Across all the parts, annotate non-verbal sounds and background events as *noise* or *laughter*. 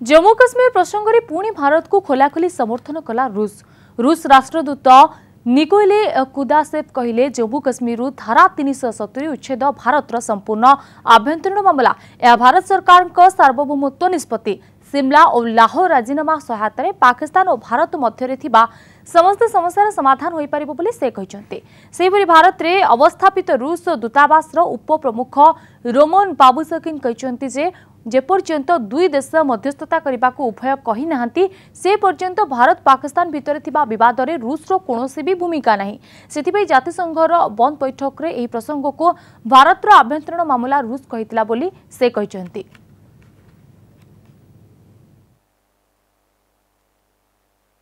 जम्मू काश्मीर प्रसंग जम्मुकाश्मीर प्रसङ्गले भारत को खोलाखोली समर्थन कला रूस। रूस राष्ट्रदूत निकोले कुसेद कहिले जम्मु काश्मीर धारा सतुरी उच्छेद भारत संपूर्ण आभ्यंतरण मामला। र सम्पूर्ण आभ्यन्तरत सरकारको सर्वभौमत्व निष्पत्ति। सिमला लाहोर राजनामा सहायतले पाकिस्तान भारत मध्य समस्त समस्याराधानो भारत अवस्थापित रुष दूतावास र उपप्रमुख रोमोन बाबुसकिङ ଯେପର୍ଯ୍ୟନ୍ତ ଦୁଇ ଦେଶ ମଧ୍ୟସ୍ଥତା କରିବାକୁ ଉଭୟ କହିନାହାନ୍ତି ସେ ପର୍ଯ୍ୟନ୍ତ ଭାରତ ପାକିସ୍ତାନ ଭିତରେ ଥିବା ବିବାଦରେ ରୁଷର କୌଣସି ବି ଭୂମିକା ନାହିଁ ସେଥିପାଇଁ ଜାତିସଂଘର ବନ୍ଦ ବୈଠକରେ ଏହି ପ୍ରସଙ୍ଗକୁ ଭାରତର ଆଭ୍ୟନ୍ତରୀଣ ମାମଲା ରୁଷ କହିଥିଲା ବୋଲି ସେ କହିଛନ୍ତି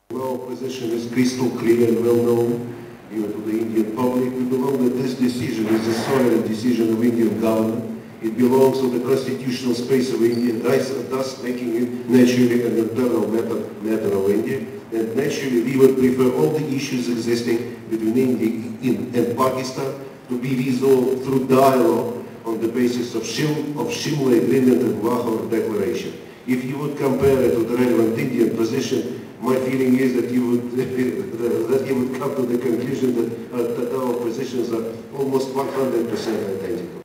Our position is crystal clear and well known even to the Indian public. We believe that this decision is a sovereign decision of Indian government. It belongs to the constitutional space of India, thus, thus making it naturally an internal matter, matter of India. And naturally, we would prefer all the issues existing between India and Pakistan to be resolved through dialogue on the basis of, Shim, of Shimla Agreement and Lahore Declaration. If you would compare it to the relevant Indian position, my feeling is that you would *laughs* that you would come to the conclusion that, uh, that our positions are almost 100% identical.